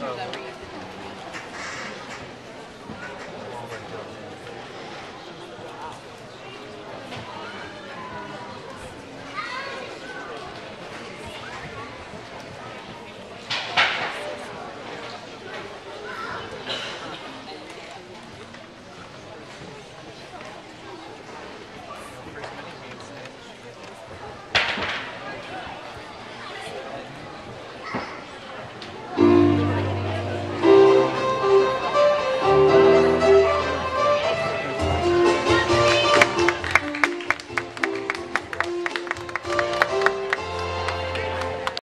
so.